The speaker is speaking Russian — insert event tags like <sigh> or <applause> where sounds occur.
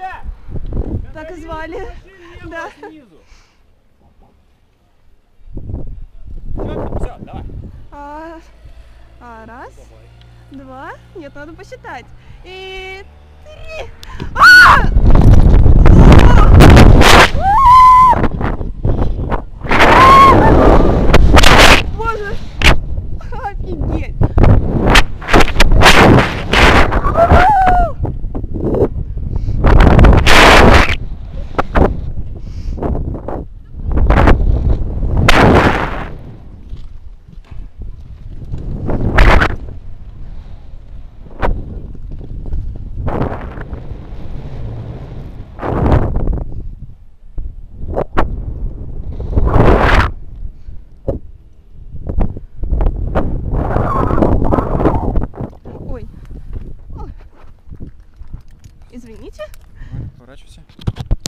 тебя! Так и звали. <laughs> Да. Снизу. Все, все, давай. А, а, раз, два, нет, надо посчитать. И три. Извините. Поворачивайся.